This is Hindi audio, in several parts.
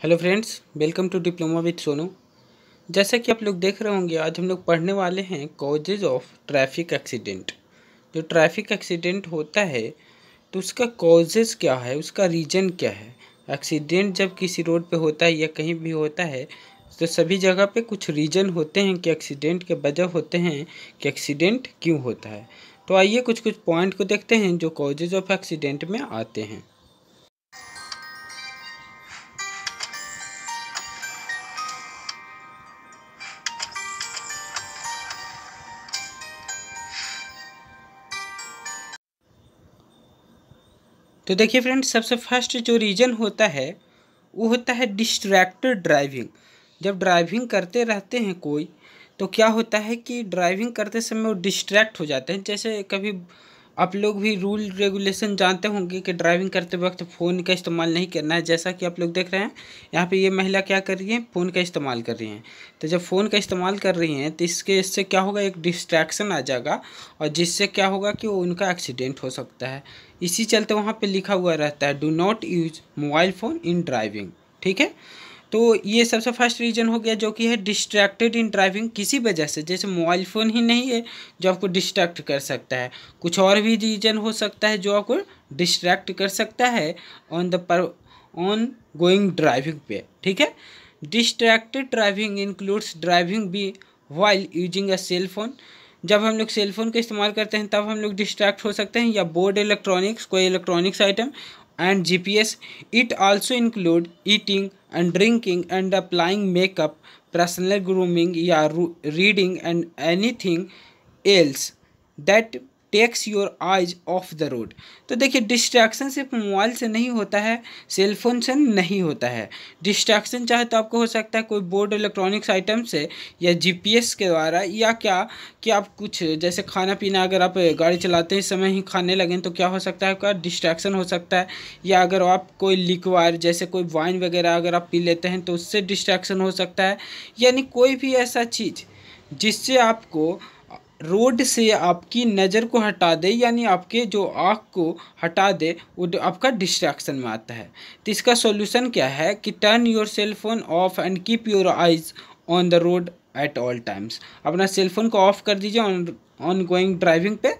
Hello friends, welcome to diploma with Sonu. जैसा कि आप लोग देख रहे होंगे, आज हम लोग पढ़ने वाले हैं कॉजेज ऑफ़ ट्रैफ़िक एक्सीडेंट जो ट्रैफ़िक एक्सीडेंट होता है तो उसका कॉजेज क्या है, उसका रीज़न क्या है? एक्सीडेंट जब किसी रोड पे होता है या कहीं भी होता है तो सभी जगह पे कुछ रीज़न होते हैं कि एक्सीडेंट के वजह होते हैं कि एक्सीडेंट क्यों होता है। तो आइए कुछ कुछ पॉइंट को देखते हैं जो कॉजेज ऑफ़ एक्सीडेंट में आते हैं। तो देखिए फ्रेंड्स सबसे फ़र्स्ट जो रीज़न होता है, वो होता है डिस्ट्रैक्टेड ड्राइविंग जब ड्राइविंग करते रहते हैं कोई तो क्या होता है कि ड्राइविंग करते समय वो डिस्ट्रैक्ट हो जाते हैं। जैसे कभी आप लोग भी रूल रेगुलेशन जानते होंगे कि ड्राइविंग करते वक्त फ़ोन का इस्तेमाल नहीं करना है। जैसा कि आप लोग देख रहे हैं, यहाँ पे ये महिला क्या कर रही है? फ़ोन का इस्तेमाल कर रही हैं। तो जब फ़ोन का इस्तेमाल कर रही हैं तो इसके, इससे क्या होगा? एक डिस्ट्रैक्शन आ जाएगा और जिससे क्या होगा कि उनका एक्सीडेंट हो सकता है। इसी चलते वहाँ पर लिखा हुआ रहता है do not use mobile phone in driving ठीक है? तो ये सबसे फ़र्स्ट रीज़न हो गया जो कि है डिस्ट्रैक्टेड इन ड्राइविंग किसी वजह से, जैसे मोबाइल फ़ोन ही नहीं है, जो आपको डिस्ट्रैक्ट कर सकता है। कुछ और भी रीज़न हो सकता है जो आपको डिस्ट्रैक्ट कर सकता है ऑन द पर ऑन गोइंग ड्राइविंग पे। ठीक है? डिस्ट्रैक्टेड ड्राइविंग इंक्लूड्स ड्राइविंग भी while using a cell phone जब हम लोग सेलफोन का इस्तेमाल करते हैं, तब हम लोग डिस्ट्रैक्ट हो सकते हैं या बोर्ड इलेक्ट्रॉनिक्स कोई electronics item and G P S it also include eating and drinking and applying makeup personal grooming या reading and anything else that takes your eyes off the road तो देखिए डिस्ट्रैक्शन सिर्फ़ मोबाइल से नहीं होता है सेलफोन से नहीं होता है। डिस्ट्रैक्शन चाहे तो आपको हो सकता है कोई बोर्ड इलेक्ट्रॉनिक्स आइटम से या जीपीएस के द्वारा, या क्या, कि आप कुछ, जैसे खाना पीना अगर आप गाड़ी चलाते हैं समय ही खाने लगें तो क्या हो सकता है आपका डिस्ट्रैक्शन हो सकता है। या अगर आप कोई लिक्वायर जैसे कोई वाइन वगैरह अगर आप पी लेते हैं तो उससे डिस्ट्रैक्शन हो सकता है। यानी कोई भी ऐसा चीज़, जिससे आपको रोड से आपकी नज़र को हटा दे, यानी आपके जो आँख को हटा दे, वो आपका डिस्ट्रैक्शन में आता है। तो इसका सॉल्यूशन क्या है कि turn your cell phone off and keep your eyes on the road at all times अपना सेल फ़ोन को ऑफ़ कर दीजिए ऑन ऑन गोइंग ड्राइविंग पे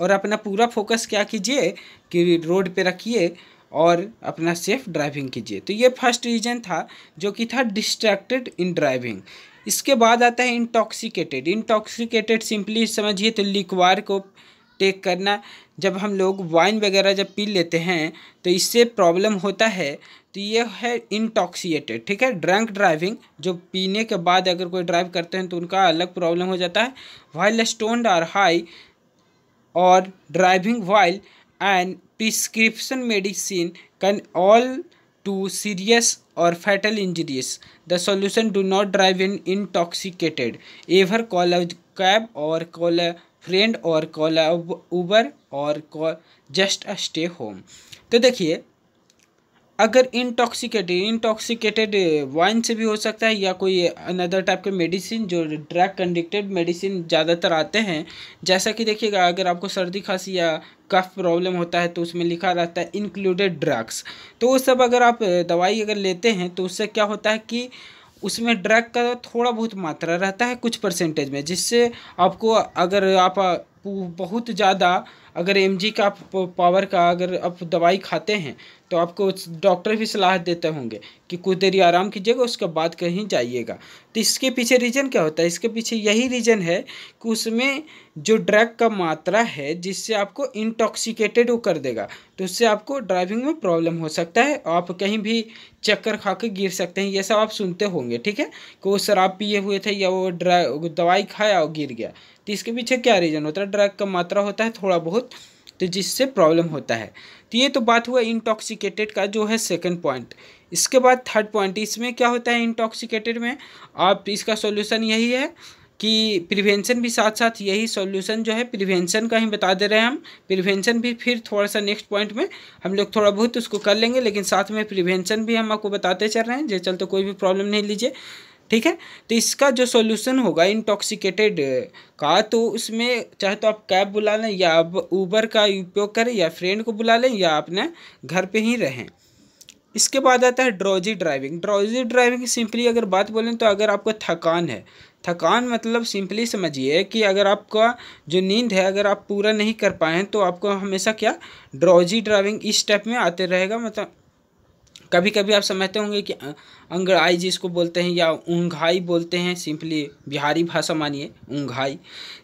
और अपना पूरा फोकस क्या कीजिए कि रोड पे रखिए और अपना सेफ़ ड्राइविंग कीजिए। तो ये फ़र्स्ट रीज़न था जो कि था डिस्ट्रैक्टेड इन ड्राइविंग इसके बाद आता है इंटॉक्सिकेटेड इंटॉक्सिकेटेड सिंपली समझिए तो लिक्वार को टेक करना, जब हम लोग वाइन वगैरह जब पी लेते हैं तो इससे प्रॉब्लम होता है तो ये है इंटॉक्सीटेड ठीक है? ड्रंक ड्राइविंग जो पीने के बाद अगर कोई ड्राइव करते हैं तो उनका अलग प्रॉब्लम हो जाता है। वाइल स्टोन आर हाई और driving while and prescription medicine can all to serious or fatal injuries. The solution do not drive in intoxicated. Ever call a cab or call a call a Uber or call just a stay home. तो देखिए अगर इंटॉक्सिकेटेड इंटॉक्सिकेटेड वाइन से भी हो सकता है या कोई अनदर टाइप के मेडिसिन जो ड्रग कंडिक्टेड मेडिसिन ज़्यादातर आते हैं। जैसा कि देखिएगा, अगर आपको सर्दी खांसी या कफ प्रॉब्लम होता है तो उसमें लिखा रहता है इंक्लूडेड ड्रग्स तो वो सब अगर आप दवाई अगर लेते हैं तो उससे क्या होता है कि उसमें ड्रग का थोड़ा बहुत मात्रा रहता है कुछ परसेंटेज में, जिससे आपको अगर आप बहुत ज़्यादा अगर एमजी का पावर का अगर आप दवाई खाते हैं तो आपको डॉक्टर भी सलाह देते होंगे कि कुछ देरी आराम कीजिएगा, उसके बाद कहीं जाइएगा। तो इसके पीछे रीज़न क्या होता है? इसके पीछे यही रीज़न है कि उसमें जो ड्रग का मात्रा है, जिससे आपको इंटॉक्सिकेटेड वो कर देगा तो उससे आपको ड्राइविंग में प्रॉब्लम हो सकता है, आप कहीं भी चक्कर खा के गिर सकते हैं, ये सब आप सुनते होंगे, ठीक है? कि वो शराब पिए हुए थे या वो ड्राइ दवाई खाया और गिर गया। तो इसके पीछे क्या रीज़न होता है? ड्रग का मात्रा होता है थोड़ा बहुत तो जिससे प्रॉब्लम होता है। तो ये तो बात हुआ इंटॉक्सिकेटेड का, जो है सेकंड पॉइंट इसके बाद थर्ड पॉइंट इसमें क्या होता है इंटॉक्सिकेटेड में? आप, इसका सॉल्यूशन यही है कि प्रिवेंशन भी साथ साथ यही सॉल्यूशन जो है प्रिवेंशन का ही बता दे रहे हैं हम। प्रिवेंशन भी फिर थोड़ा सा नेक्स्ट पॉइंट में, हम लोग थोड़ा बहुत उसको कर लेंगे, लेकिन साथ में प्रिवेंशन भी हम आपको बताते चल रहे हैं। जो चलते कोई भी प्रॉब्लम नहीं लीजिए। ठीक है? तो इसका जो सॉल्यूशन होगा इंटॉक्सिकेटेड का तो उसमें चाहे तो आप कैब बुला लें या आप ऊबर का उपयोग करें या फ्रेंड को बुला लें या अपने घर पे ही रहें। इसके बाद आता है drowsy driving drowsy driving simply अगर बात बोलें तो अगर आपको थकान है, थकान मतलब सिंपली समझिए कि अगर आपका जो नींद है, अगर आप पूरा नहीं कर पाए तो आपको हमेशा क्या? ड्रॉजी ड्राइविंग इस स्टेप में आते रहेगा मतलब कभी कभी आप समझते होंगे कि अंगड़ाई जिसको बोलते हैं या ऊँघाई बोलते हैं, सिंपली बिहारी भाषा मानिए, ऊँघाई,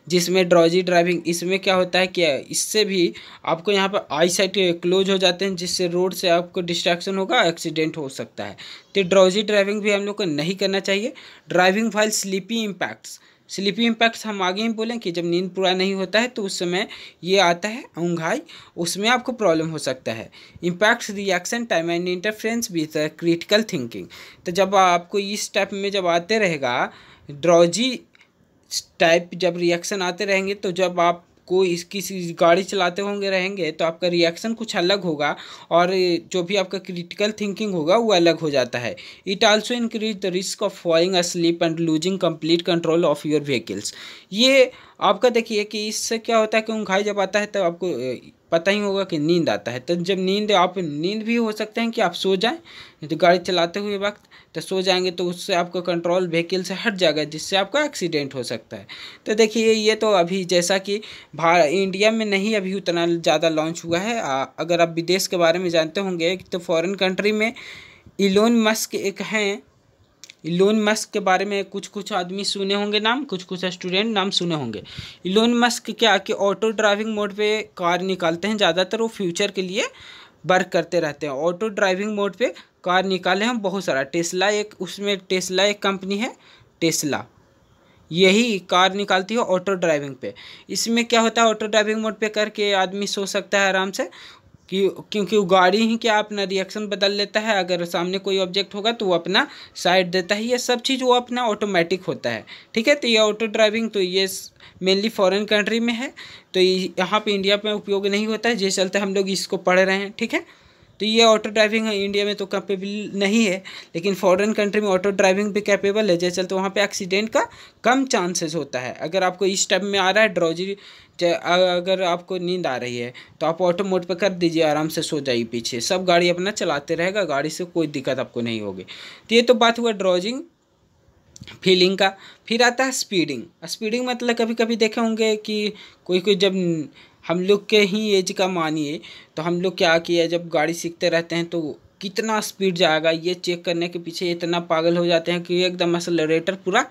जिसमें ड्रॉजी ड्राइविंग इसमें क्या होता है कि इससे भी आपको यहाँ पर आई साइट क्लोज हो जाते हैं, जिससे रोड से आपको डिस्ट्रैक्शन होगा एक्सीडेंट हो सकता है। तो ड्रॉजी ड्राइविंग भी हम लोग को नहीं करना चाहिए। Driving while sleepy impacts sleepy impacts हम आगे ही बोलें कि जब नींद पूरा नहीं होता है तो उस समय ये आता है ऊँघाई। उसमें आपको प्रॉब्लम हो सकता है। Impacts reaction time and interference with critical thinking तो जब आपको इस टाइप में जब आते रहेगा ड्रॉजी टाइप जब रिएक्शन आते रहेंगे तो जब आप कोई किसी गाड़ी चलाते होंगे, रहेंगे तो आपका रिएक्शन कुछ अलग होगा और जो भी आपका क्रिटिकल थिंकिंग होगा, वो अलग हो जाता है। It also increase the risk of falling asleep and losing complete control of your vehicles ये आपका देखिए कि इससे क्या होता है कि ऊँघाई जब आता है तो आपको पता ही होगा कि नींद आता है। तो जब नींद, आप नींद भी हो सकते हैं कि आप सो जाएँ तो गाड़ी चलाते हुए वक्त तो सो जाएँगे तो उससे आपका कंट्रोल व्हीकल से हट जाएगा जिससे आपका एक्सीडेंट हो सकता है। तो देखिए ये तो अभी जैसा कि भारत इंडिया में नहीं अभी उतना ज़्यादा लॉन्च हुआ है। आ, अगर आप विदेश के बारे में जानते होंगे तो फॉरेन कंट्री में इलोन मस्क एक हैं। इलोन मस्क के बारे में कुछ कुछ आदमी सुने होंगे नाम कुछ कुछ स्टूडेंट नाम सुने होंगे। इलोन मस्क क्या कि ऑटो ड्राइविंग मोड पे कार निकालते हैं ज़्यादातर वो फ्यूचर के लिए वर्क करते रहते हैं। ऑटो ड्राइविंग मोड पे कार निकाले हैं बहुत सारा। टेस्ला एक, उसमें टेस्ला एक कंपनी है टेस्ला यही कार निकालती है ऑटो ड्राइविंग पे। इसमें क्या होता है ऑटो ड्राइविंग मोड पे करके आदमी सो सकता है आराम से, कि, क्योंकि वो गाड़ी ही क्या अपना रिएक्शन बदल लेता है। अगर सामने कोई ऑब्जेक्ट होगा तो वो अपना साइड देता है। ये सब चीज़ वो अपना ऑटोमेटिक होता है। ठीक है तो ये ऑटो ड्राइविंग तो ये मेनली फॉरेन कंट्री में है। तो यहाँ पे इंडिया में उपयोग नहीं होता है, जिस चलते हम लोग इसको पढ़ रहे हैं। ठीक है? तो ये ऑटो ड्राइविंग है इंडिया में तो कैपेबल नहीं है, लेकिन फॉरेन कंट्री में ऑटो ड्राइविंग भी कैपेबल है, जैसे चलते वहाँ पे एक्सीडेंट का कम चांसेस होता है। अगर आपको इस टाइप में आ रहा है ड्रॉजी अगर आपको नींद आ रही है तो आप ऑटो मोड पर कर दीजिए, आराम से सो जाइए पीछे। सब गाड़ी अपना चलाते रहेगा, गाड़ी से कोई दिक्कत आपको नहीं होगी। तो ये तो बात हुआ ड्रॉजिंग फीलिंग का। फिर आता है स्पीडिंग स्पीडिंग मतलब कभी कभी देखे होंगे कि कोई कोई जब हम लोग के ही एज का मानिए तो हम लोग क्या किया, जब गाड़ी सीखते रहते हैं तो कितना स्पीड जाएगा, ये चेक करने के पीछे इतना पागल हो जाते हैं कि एकदम असलरेटर पूरा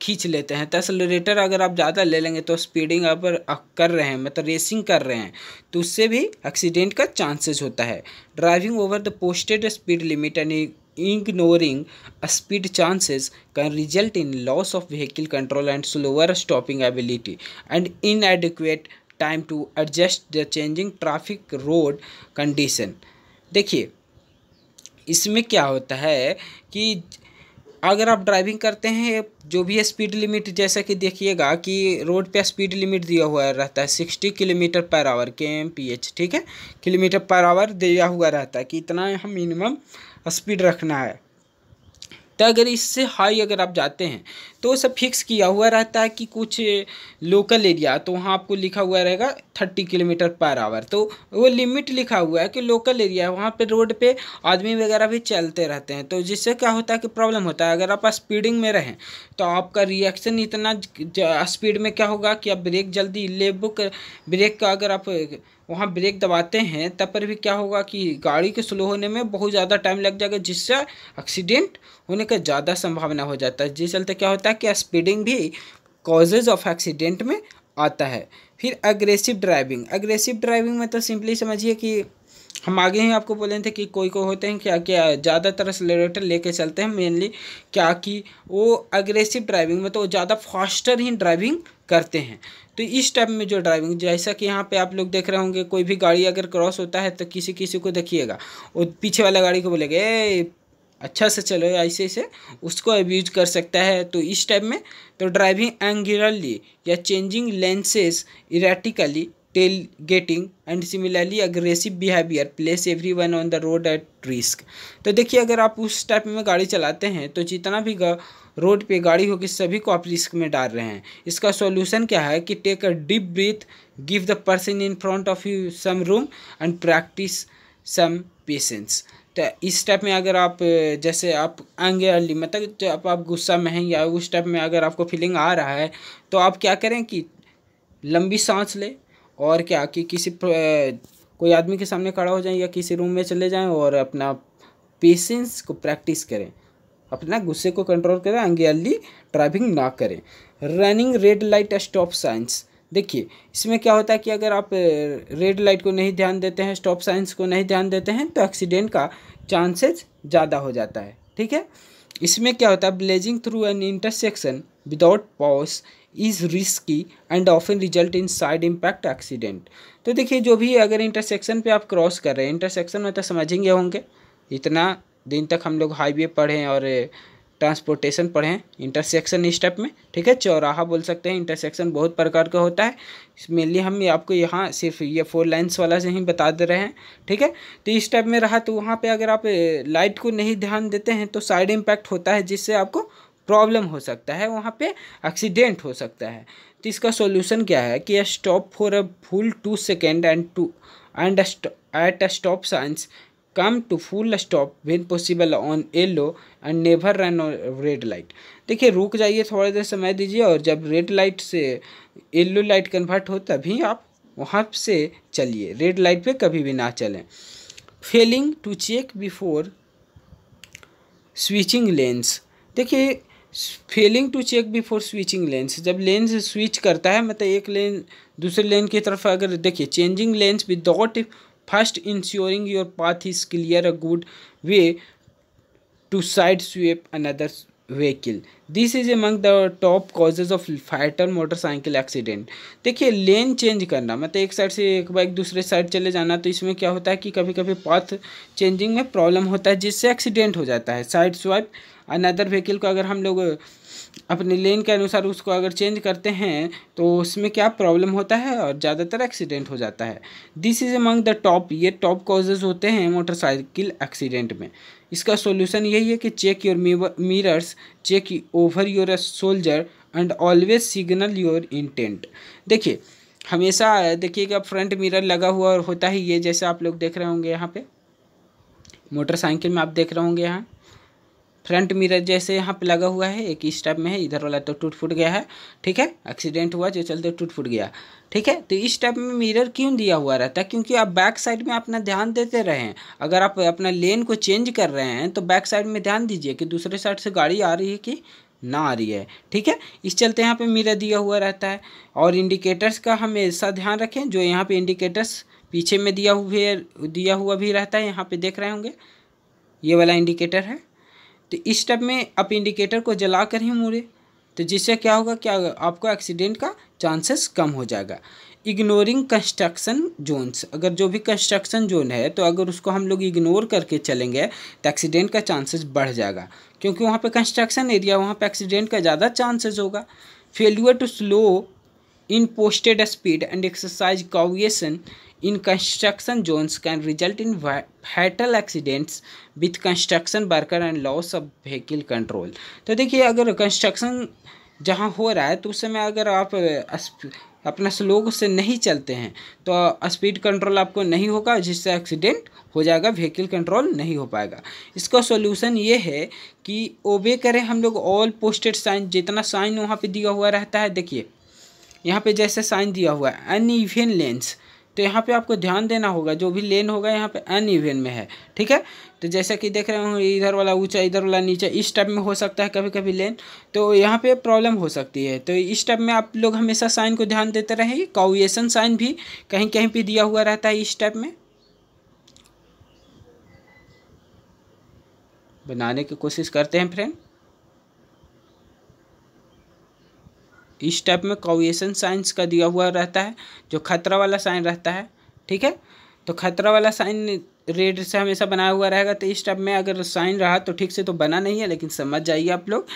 खींच लेते हैं। तो असलरेटर अगर आप ज़्यादा ले लेंगे तो स्पीडिंग अगर कर रहे हैं मतलब रेसिंग कर रहे हैं तो उससे भी एक्सीडेंट का चांसेस होता है। Driving over the posted speed limit and ignoring speed chances can result in loss of vehicle control and slower stopping ability and inadequate time to adjust the changing traffic road condition देखिए, इसमें क्या होता है कि अगर आप ड्राइविंग करते हैं, जो भी स्पीड लिमिट जैसा कि देखिएगा कि रोड पे स्पीड लिमिट दिया हुआ रहता है सिक्सटी किलोमीटर पर आवर के एम पी एच ठीक है? किलोमीटर पर आवर दिया हुआ रहता है कि इतना हम मिनिमम स्पीड रखना है। तो अगर इससे हाई अगर आप जाते हैं तो सब फिक्स किया हुआ रहता है कि कुछ लोकल एरिया तो वहाँ आपको लिखा हुआ रहेगा थर्टी किलोमीटर पर आवर तो वो लिमिट लिखा हुआ है कि लोकल एरिया है वहाँ पर रोड पे आदमी वगैरह भी चलते रहते हैं। तो जिससे क्या होता है कि प्रॉब्लम होता है, अगर आप स्पीडिंग में रहें तो आपका रिएक्शन इतना स्पीड में क्या होगा कि आप ब्रेक जल्दी ले बुक ब्रेक का अगर आप वहाँ ब्रेक दबाते हैं, तब पर भी क्या होगा कि गाड़ी के स्लो होने में बहुत ज़्यादा टाइम लग जाएगा, जिससे एक्सीडेंट होने का ज़्यादा संभावना हो जाता है। जिस चलते क्या होता है कि स्पीडिंग भी कॉजेज ऑफ़ एक्सीडेंट में आता है। फिर अग्रेसिव ड्राइविंग अग्रेसिव ड्राइविंग में तो सिंपली समझिए कि हम आगे ही आपको बोले थे कि कोई को होते हैं क्या क्या ज़्यादातर एक्सलरेटर लेके चलते हैं मेनली क्या कि वो अग्रेसिव ड्राइविंग में तो ज़्यादा फास्टर ही ड्राइविंग करते हैं। तो इस टाइप में जो ड्राइविंग जैसा कि यहाँ पे आप लोग देख रहे होंगे, कोई भी गाड़ी अगर क्रॉस होता है तो किसी किसी को देखिएगा। और पीछे वाला गाड़ी को बोलेगा, ए अच्छा से चलो, ऐसे ऐसे उसको अब्यूज कर सकता है। तो इस टाइप में तो ड्राइविंग एंगुलरली या changing lanes erratically tailgating and similarly aggressive behaviour places everyone on the road at risk तो देखिए, अगर आप उस टाइप में गाड़ी चलाते हैं तो जितना भी रोड पे गाड़ी होगी सभी को आप रिस्क में डाल रहे हैं। इसका सॉल्यूशन क्या है कि take a deep breath give the person in front of you some room and practise some patience तो इस टाइप में अगर आप, जैसे आप आएँगे अर्ली मतलब जब आप गुस्सा में हैं या उस टाइप में अगर आपको फीलिंग आ रहा है तो आप क्या करें कि लंबी सांस लें और क्या कि किसी कोई आदमी के सामने खड़ा हो जाए या किसी रूम में चले जाएँ और अपना पेशेंस को प्रैक्टिस करें। अपना गुस्से को कंट्रोल करें अर्ली ड्राइविंग ना करें। Running red light stop signs देखिए, इसमें क्या होता है कि अगर आप रेड लाइट को नहीं ध्यान देते हैं स्टॉप साइंस को नहीं ध्यान देते हैं तो एक्सीडेंट का चांसेस ज़्यादा हो जाता है। ठीक है? इसमें क्या होता है blazing through an intersection without pause is risky and often result in side impact accident तो देखिए, जो भी अगर इंटरसेक्शन पे आप क्रॉस कर रहे हैं इंटरसेक्शन में तो समझेंगे होंगे, इतना दिन तक हम लोग हाईवे पढ़ें और ट्रांसपोर्टेशन पढ़ें इंटरसेक्शन स्टेप में, ठीक है? चौराहा बोल सकते हैं, इंटरसेक्शन बहुत प्रकार का होता है। मेनली हम आपको यहाँ सिर्फ़ ये फोर लाइन्स वाला से ही बता दे रहे हैं, ठीक है? तो इस टाइप में रहा तो वहाँ पे अगर आप लाइट को नहीं ध्यान देते हैं तो साइड इम्पैक्ट होता है, जिससे आपको प्रॉब्लम हो सकता है, वहाँ पे एक्सीडेंट हो सकता है। तो इसका सॉल्यूशन क्या है कि stop for a full two second and two, and at a stop signs come to full stop when possible on yellow and never run on red light देखिए, रुक जाइए थोड़ा देर समय दीजिए और जब रेड लाइट से येलो लाइट कन्वर्ट हो तभी आप वहाँ से चलिए। रेड लाइट पे कभी भी ना चलें। Failing to check before switching lanes देखिए failing to check before switching lanes जब लेंस स्विच करता है मतलब एक लेन दूसरे लेन की तरफ़ अगर देखिए changing lanes without First, ensuring your path is clear a good way to side sweep another vehicle this is among the top causes of fighter motorcycle accident देखिए लेन चेंज करना मतलब एक साइड से एक बाइक दूसरे साइड चले जाना तो इसमें क्या होता है कि कभी कभी पाथ चेंजिंग में प्रॉब्लम होता है जिससे एक्सीडेंट हो जाता है। साइड स्वाइप अनदर व्हीकल को अगर हम लोग अपने लेन के अनुसार उसको अगर चेंज करते हैं तो उसमें क्या प्रॉब्लम होता है और ज़्यादातर एक्सीडेंट हो जाता है। This is among the top ये टॉप कॉजेज होते हैं मोटरसाइकिल एक्सीडेंट में। इसका सॉल्यूशन यही है कि check your mirrors check over your shoulder and always signal your intent देखिए, हमेशा देखिएगा फ्रंट मिरर लगा हुआ और होता ही ये जैसे आप लोग देख रहे होंगे यहाँ पे। मोटरसाइकिल में आप देख रहे होंगे यहाँ। फ्रंट मिरर जैसे यहाँ पे लगा हुआ है, एक इस टाइप में है, इधर वाला तो टूट फूट गया है, ठीक है? एक्सीडेंट हुआ जो चलते टूट फूट गया, ठीक है? तो इस टाइप में मिरर क्यों दिया हुआ रहता है? क्योंकि आप बैक साइड में अपना ध्यान देते रहें अगर आप अपना लेन को चेंज कर रहे हैं तो बैक साइड में ध्यान दीजिए कि दूसरे साइड से गाड़ी आ रही है कि ना आ रही है, ठीक है? इस चलते यहाँ पे मिरर दिया हुआ रहता है। और इंडिकेटर्स का हमेशा ध्यान रखें, जो यहाँ पे इंडिकेटर्स पीछे में दिया हुए, दिया हुआ भी रहता है, यहाँ पे देख रहे होंगे। ये वाला इंडिकेटर है। तो इस स्टेप में आप इंडिकेटर को जला कर ही मुड़े। तो जिससे क्या होगा क्या होगा? आपको एक्सीडेंट का चांसेस कम हो जाएगा। इग्नोरिंग कंस्ट्रक्शन जोन्स अगर जो भी कंस्ट्रक्शन जोन है तो अगर उसको हम लोग इग्नोर करके चलेंगे तो एक्सीडेंट का चांसेस बढ़ जाएगा। क्योंकि वहाँ पे कंस्ट्रक्शन एरिया वहाँ पे एक्सीडेंट का ज़्यादा चांसेस होगा। Failure to slow in posted speed and exercise caution in construction zones can result in fatal accidents with construction worker and loss of vehicle control. तो देखिए, अगर कंस्ट्रक्शन जहाँ हो रहा है तो उस समय अगर आप अपना स्लो से नहीं चलते हैं तो स्पीड कंट्रोल आपको नहीं होगा, जिससे एक्सीडेंट हो जाएगा व्हीकल कंट्रोल नहीं हो पाएगा। इसका सॉल्यूशन ये है कि ओबे करें हम लोग ऑल पोस्टेड साइन जितना साइन वहाँ पे दिया हुआ रहता है, देखिए। यहाँ पे जैसे साइन दिया हुआ है अन इवन लेंस तो यहाँ पे आपको ध्यान देना होगा, जो भी लेन होगा यहाँ पे अन इवन में है, ठीक है? तो जैसा कि देख रहे हो, इधर वाला ऊँचा, इधर वाला नीचा, इस टाइप में हो सकता है कभी कभी लेन तो यहाँ पे प्रॉब्लम हो सकती है। तो इस टाइप में आप लोग हमेशा साइन को ध्यान देते रहें काउएसन साइन भी कहीं कहीं पर दिया हुआ रहता है इस टाइप में। बनाने की कोशिश करते हैं फ्रेंड इस टाइप में कॉविएशन साइंस का दिया हुआ रहता है, जो खतरा वाला साइन रहता है, ठीक है? तो खतरा वाला साइन रेड से हमेशा बनाया हुआ रहेगा तो इस टाइप में अगर साइन रहा तो ठीक से तो बना नहीं है, लेकिन समझ जाइए आप लोग।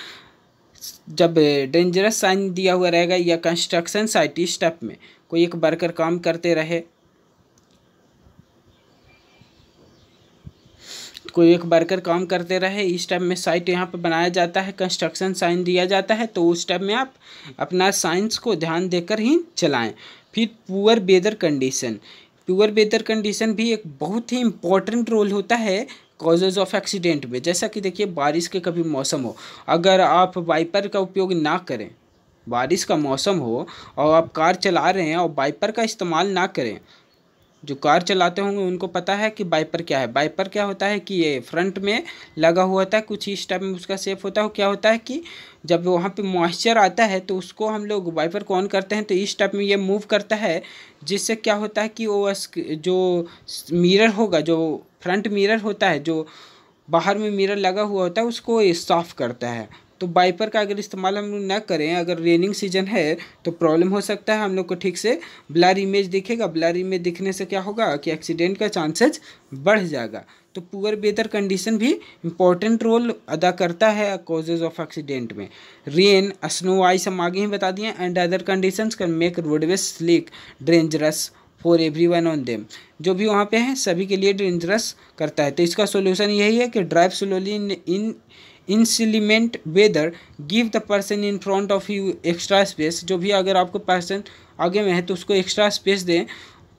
जब डेंजरस साइन दिया हुआ रहेगा या कंस्ट्रक्शन साइट इस टाइप में, कोई एक वर्कर काम करते रहे कोई एक वर्कर काम करते रहे। इस टाइप में साइट यहाँ पर बनाया जाता है कंस्ट्रक्शन साइन दिया जाता है तो उस टाइप में आप अपना साइंस को ध्यान देकर ही चलाएँ। फिर poor weather condition poor weather condition भी एक बहुत ही इम्पोर्टेंट रोल होता है कॉजेज ऑफ़ एक्सीडेंट में। जैसा कि देखिए, बारिश के कभी मौसम हो, अगर आप वाइपर का उपयोग ना करें, बारिश का मौसम हो, और आप कार चला रहे हैं और वाइपर का इस्तेमाल ना करें जो कार चलाते होंगे, उनको पता है कि बाइपर क्या है। बाइपर क्या होता है कि ये फ्रंट में लगा हुआ होता है, कुछ इस टाइप में उसका सेफ़ होता है। क्या होता है कि जब वहाँ पे मॉइस्चर आता है तो उसको हम लोग वाइपर को ऑन करते हैं तो इस टाइप में ये मूव करता है, जिससे क्या होता है कि वो जो मिरर होगा, जो फ्रंट मिरर होता है, जो बाहर में मिरर लगा हुआ होता है, उसको साफ़ करता है। तो बाइपर का अगर इस्तेमाल हम लोग ना करें, अगर रेनिंग सीज़न है तो प्रॉब्लम हो सकता है हम लोग को ठीक से। ब्लर इमेज दिखेगा, ब्लर इमेज दिखने से क्या होगा कि एक्सीडेंट का चांसेस बढ़ जाएगा। तो पुअर वेदर कंडीशन भी इम्पोर्टेंट रोल अदा करता है कॉजेज ऑफ़ एक्सीडेंट में। रेन स्नो आइस हम आगे ही बता दिए and other conditions can make roadways slick dangerous for everyone on them जो भी वहाँ पे हैं, सभी के लिए डेंजरस करता है। तो इसका सोल्यूशन यही है कि drive slowly in inclement weather give the person in front of you extra space जो भी अगर आपको पर्सन आगे में है तो उसको एक्स्ट्रा स्पेस दें,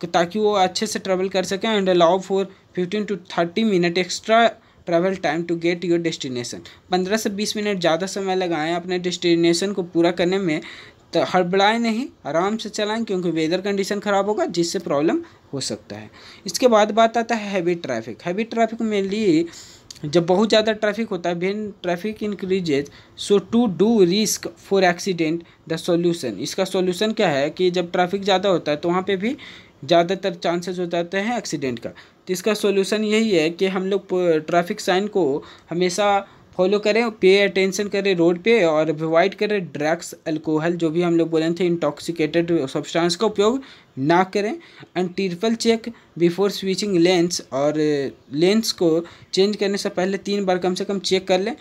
ताकि वो अच्छे से ट्रेवल कर सकें and allow for fifteen to thirty minute extra travel time to get your destination पंद्रह से बीस मिनट ज़्यादा समय लगाएँ अपने डेस्टिनेशन को पूरा करने में तो हड़बड़ाएँ नहीं, आराम से चलाएँ, क्योंकि वेदर कंडीशन ख़राब होगा, जिससे प्रॉब्लम हो सकता है। इसके बाद बात आता है हैवी ट्रैफ़िक हैवी ट्रैफ़िक में जब बहुत ज़्यादा ट्रैफ़िक होता है when traffic increases so too do risk for accident the solution इसका सॉल्यूशन क्या है कि जब ट्रैफ़िक ज़्यादा होता है तो वहाँ पे भी ज़्यादातर चांसेस हो जाते हैं एक्सीडेंट का। तो इसका सॉल्यूशन यही है कि हम लोग ट्रैफ़िक साइन को हमेशा फॉलो करें पे अटेंशन करें रोड पे और अवॉइड करें ड्रग्स अल्कोहल जो भी हम लोग बोले थे इंटॉक्सिकेटेड सब्सटेंस का उपयोग ना करें and triple check before switching lanes और लेंस को चेंज करने से पहले तीन बार कम से कम चेक कर लें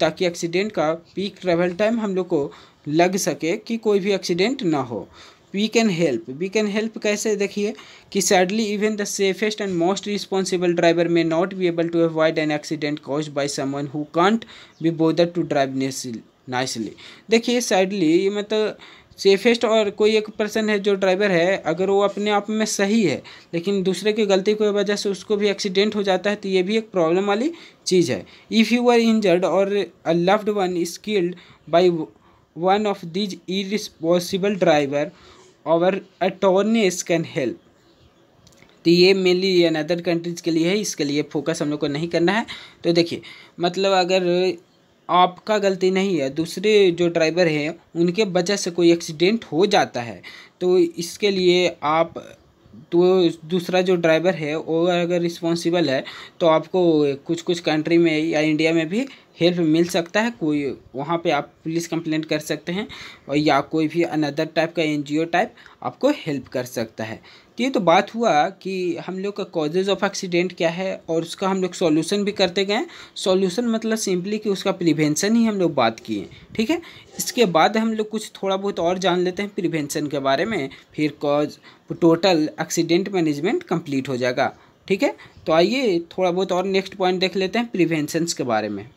ताकि एक्सीडेंट का पीक ट्रेवल टाइम हम लोग को लग सके कि कोई भी एक्सीडेंट ना हो। We can help we can help कैसे? देखिए कि sadly even the safest and most responsible driver may not be able to avoid an accident caused by someone who can't be bother to drive nicely देखिए सैडली मतलब सेफेस्ट और कोई एक पर्सन है जो ड्राइवर है, अगर वो अपने आप में सही है, लेकिन दूसरे की गलती की वजह से उसको भी एक्सीडेंट हो जाता है तो ये भी एक प्रॉब्लम वाली चीज़ है। If you are injured or a loved one is killed by one of these irresponsible driver our attorneys can help तो ये मेनली अनदर कंट्रीज़ के लिए है, इसके लिए फोकस हम लोग को नहीं करना है। तो देखिए मतलब अगर आपका गलती नहीं है, दूसरे जो ड्राइवर हैं, उनके वजह से कोई एक्सीडेंट हो जाता है। तो इसके लिए आप तो दूसरा जो ड्राइवर है, वो अगर रिस्पॉन्सिबल है तो आपको कुछ कुछ कंट्री में या इंडिया में भी हेल्प मिल सकता है, कोई वहाँ पे आप पुलिस कंप्लेंट कर सकते हैं और या कोई भी अनदर टाइप का एनजीओ टाइप आपको हेल्प कर सकता है। तो ये तो बात हुआ कि हम लोग का कॉजेज ऑफ़ एक्सीडेंट क्या है और उसका हम लोग सॉल्यूशन भी करते गए सॉल्यूशन मतलब सिंपली कि उसका प्रिवेंशन ही हम लोग बात किए, ठीक है? इसके बाद हम लोग कुछ थोड़ा बहुत और जान लेते हैं प्रिवेंशन के बारे में, फिर cause total accident management complete हो जाएगा, ठीक है? तो आइए थोड़ा बहुत और नेक्स्ट पॉइंट देख लेते हैं प्रिवेंशंस के बारे में।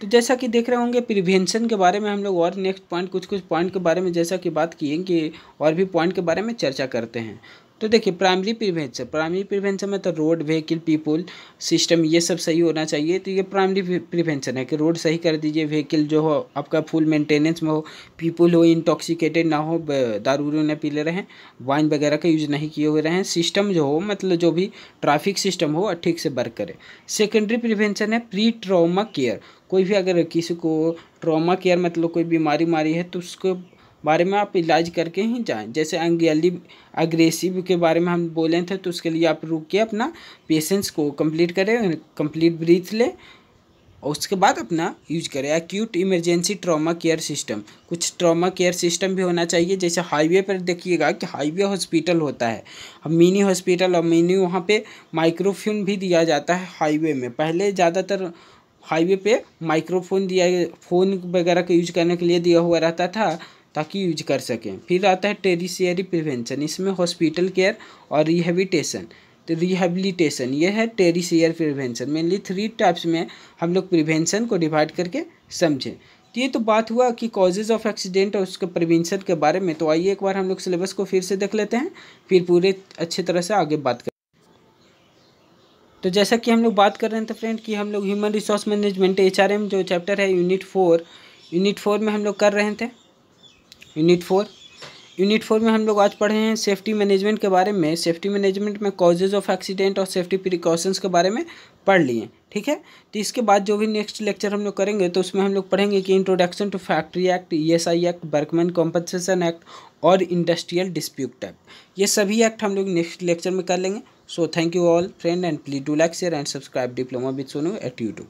तो जैसा कि देख रहे होंगे प्रिवेंशन के बारे में हम लोग और नेक्स्ट पॉइंट कुछ कुछ पॉइंट के बारे में जैसा कि बात किए कि और भी पॉइंट के बारे में चर्चा करते हैं। तो देखिए प्राइमरी प्रिवेंशन प्राइमरी प्रिवेंशन में तो रोड व्हीकल पीपुल सिस्टम ये सब सही होना चाहिए। तो ये प्राइमरी प्रिवेंशन है कि रोड सही कर दीजिए व्हीकल जो हो, आपका फुल मेंटेनेंस में हो पीपुल हो इंटॉक्सिकेटेड ना हो दारू ना पी ले रहे हैं वाइन वगैरह का यूज़ नहीं किए हुए रहे सिस्टम जो हो मतलब जो भी ट्रैफ़िक सिस्टम हो, ठीक से वर्क करे। सेकेंडरी प्रिवेंशन है प्री ट्रामा केयर कोई भी अगर किसी को ट्रामा केयर मतलब कोई बीमारी मारी है तो उसको बारे में आप इलाज करके ही जाएँ। जैसे अंगेली अग्रेसिव के बारे में हम बोले थे तो उसके लिए आप रुक के अपना पेशेंस को कंप्लीट करें कंप्लीट ब्रीथ लें, और उसके बाद अपना यूज़ करें। Acute emergency trauma care system कुछ ट्रॉमा केयर सिस्टम भी होना चाहिए। जैसे हाईवे पर देखिएगा कि हाईवे हॉस्पिटल होता है। अब मिनी हॉस्पिटल और मिनी वहाँ पे माइक्रोफोन भी दिया जाता है हाईवे में। पहले ज़्यादातर हाईवे पे माइक्रोफोन दिया फ़ोन वगैरह का यूज़ करने के लिए दिया हुआ रहता था। ताकि यूज़ कर सकें। फिर आता है टेरिशियरी प्रिवेंशन, इसमें हॉस्पिटल केयर और रिहेबिटेशन। तो रिहेबिलिटेशन, ये है tertiary prevention. Mainly three types में हम लोग प्रिवेंशन को डिवाइड करके समझें। तो ये तो बात हुआ कि कॉजेज़ ऑफ़ एक्सीडेंट और उसके प्रिवेंशन के बारे में। तो आइए एक बार हम लोग सिलेबस को फिर से देख लेते हैं, फिर पूरे अच्छे तरह से आगे बात करें। तो जैसा कि हम लोग बात कर रहे हैं तो फ्रेंड कि हम लोग ह्यूमन रिसोर्स मैनेजमेंट एचआरएम जो चैप्टर है यूनिट फोर यूनिट फोर में हम लोग कर रहे थे। यूनिट फोर यूनिट फोर में हम लोग आज पढ़े हैं सेफ्टी मैनेजमेंट के बारे में। सेफ्टी मैनेजमेंट में कॉजेज ऑफ़ एक्सीडेंट और सेफ्टी प्रिकॉशंस के बारे में पढ़ लिए ठीक है? तो इसके बाद जो भी नेक्स्ट लेक्चर हम लोग करेंगे तो उसमें हम लोग पढ़ेंगे कि introduction to factory act E S I act workman compensation act और इंडस्ट्रियल डिस्प्यूट एक्ट ये सभी एक्ट हम लोग नेक्स्ट लेक्चर में कर लेंगे। So thank you all friend and please do like share and subscribe diploma with Sonu at YouTube